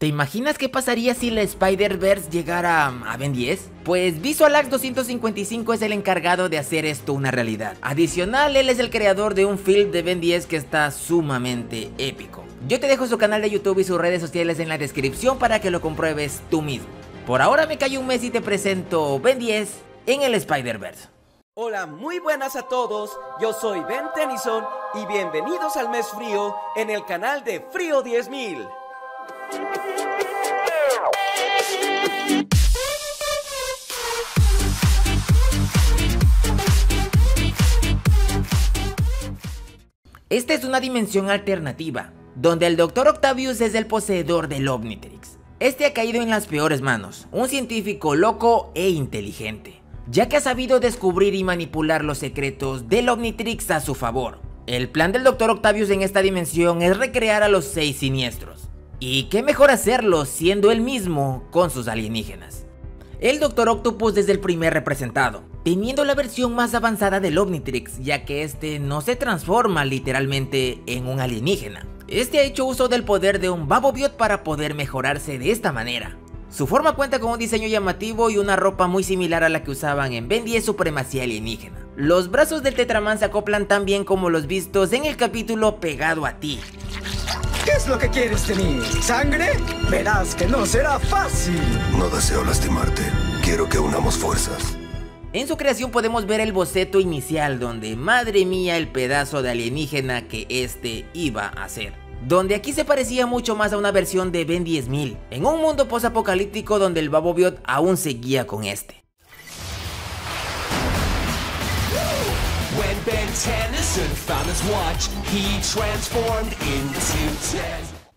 ¿Te imaginas qué pasaría si la Spider-Verse llegara a Ben 10? Pues VisualAx 255 es el encargado de hacer esto una realidad. Adicional, él es el creador de un film de Ben 10 que está sumamente épico. Yo te dejo su canal de YouTube y sus redes sociales en la descripción para que lo compruebes tú mismo. Por ahora me callo un mes y te presento Ben 10 en el Spider-Verse. Hola, muy buenas a todos. Yo soy Ben Tennyson y bienvenidos al mes frío en el canal de Frío 10000. Esta es una dimensión alternativa, donde el Dr. Octavius es el poseedor del Omnitrix. Este ha caído en las peores manos, un científico loco e inteligente, ya que ha sabido descubrir y manipular los secretos del Omnitrix a su favor. El plan del Dr. Octavius en esta dimensión es recrear a los seis siniestros, y qué mejor hacerlo siendo él mismo con sus alienígenas. El Dr. Octopus es el primer representado, teniendo la versión más avanzada del Omnitrix, ya que este no se transforma literalmente en un alienígena. Este ha hecho uso del poder de un Babobiot para poder mejorarse de esta manera. Su forma cuenta con un diseño llamativo y una ropa muy similar a la que usaban en Ben 10 Supremacía Alienígena. Los brazos del Tetraman se acoplan tan bien como los vistos en el capítulo Pegado a ti, ¿Qué es lo que quieres de mí? ¿Sangre? Verás que no será fácil. No deseo lastimarte. Quiero que unamos fuerzas. En su creación podemos ver el boceto inicial donde, madre mía, el pedazo de alienígena que este iba a ser. Donde aquí se parecía mucho más a una versión de Ben 10000, en un mundo post-apocalíptico donde el Babobiot aún seguía con este.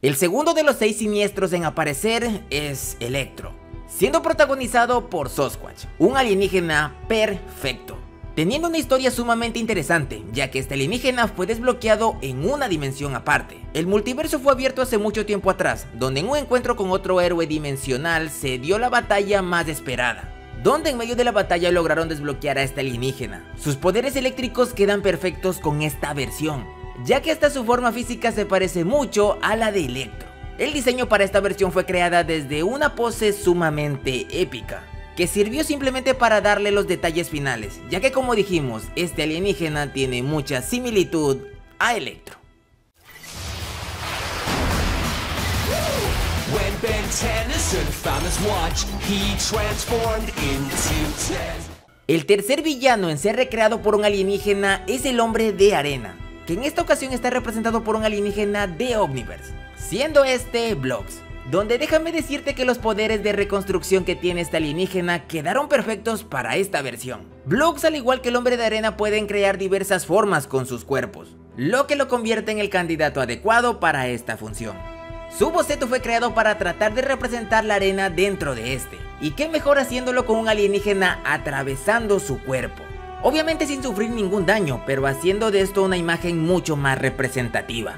El segundo de los seis siniestros en aparecer es Electro, siendo protagonizado por Sasquatch, un alienígena perfecto. Teniendo una historia sumamente interesante, ya que este alienígena fue desbloqueado en una dimensión aparte. El multiverso fue abierto hace mucho tiempo atrás, donde en un encuentro con otro héroe dimensional se dio la batalla más esperada, donde en medio de la batalla lograron desbloquear a este alienígena. Sus poderes eléctricos quedan perfectos con esta versión, ya que hasta su forma física se parece mucho a la de Electro. El diseño para esta versión fue creada desde una pose sumamente épica, que sirvió simplemente para darle los detalles finales, ya que como dijimos, este alienígena tiene mucha similitud a Electro. El tercer villano en ser recreado por un alienígena es el hombre de arena, que en esta ocasión está representado por un alienígena de Omniverse, siendo este Blocks, donde déjame decirte que los poderes de reconstrucción que tiene este alienígena quedaron perfectos para esta versión. Blocks al igual que el hombre de arena pueden crear diversas formas con sus cuerpos, lo que lo convierte en el candidato adecuado para esta función. Su boceto fue creado para tratar de representar la arena dentro de este, y qué mejor haciéndolo con un alienígena atravesando su cuerpo. Obviamente sin sufrir ningún daño, pero haciendo de esto una imagen mucho más representativa.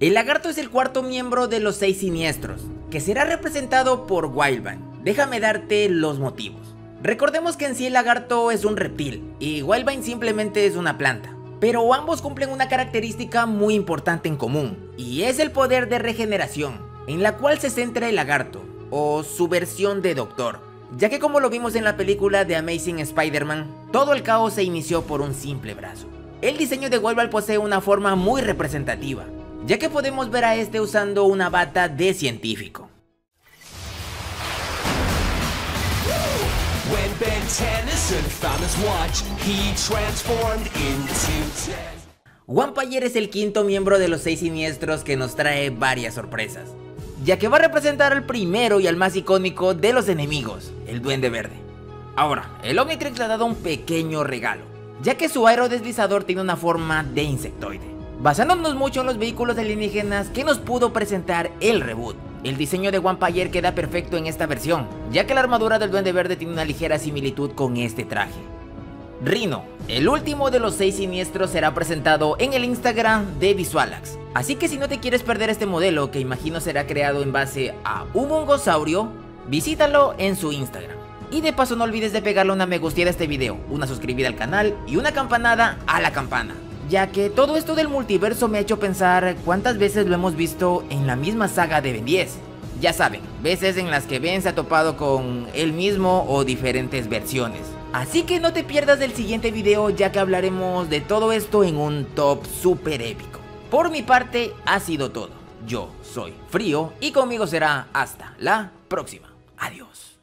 El lagarto es el cuarto miembro de los seis siniestros, que será representado por Wildman. Déjame darte los motivos. Recordemos que en sí el lagarto es un reptil y Wildvine simplemente es una planta. Pero ambos cumplen una característica muy importante en común, y es el poder de regeneración, en la cual se centra el lagarto, o su versión de Doctor. Ya que como lo vimos en la película de Amazing Spider-Man, todo el caos se inició por un simple brazo. El diseño de Wolverine posee una forma muy representativa, ya que podemos ver a este usando una bata de científico. Vampire es el quinto miembro de los seis siniestros que nos trae varias sorpresas, ya que va a representar al primero y al más icónico de los enemigos, el Duende Verde. Ahora, el Omnitrix le ha dado un pequeño regalo, ya que su aerodeslizador tiene una forma de insectoide, basándonos mucho en los vehículos alienígenas que nos pudo presentar el reboot. El diseño de Vampire queda perfecto en esta versión, ya que la armadura del Duende Verde tiene una ligera similitud con este traje. Rhino, el último de los seis siniestros será presentado en el Instagram de Visualax. Así que si no te quieres perder este modelo que imagino será creado en base a un mongosaurio, visítalo en su Instagram. Y de paso no olvides de pegarle una me gusteada a este video, una suscribida al canal y una campanada a la campana. Ya que todo esto del multiverso me ha hecho pensar cuántas veces lo hemos visto en la misma saga de Ben 10. Ya saben, veces en las que Ben se ha topado con él mismo o diferentes versiones. Así que no te pierdas del siguiente video ya que hablaremos de todo esto en un top super épico. Por mi parte ha sido todo. Yo soy Frío y conmigo será hasta la próxima. Adiós.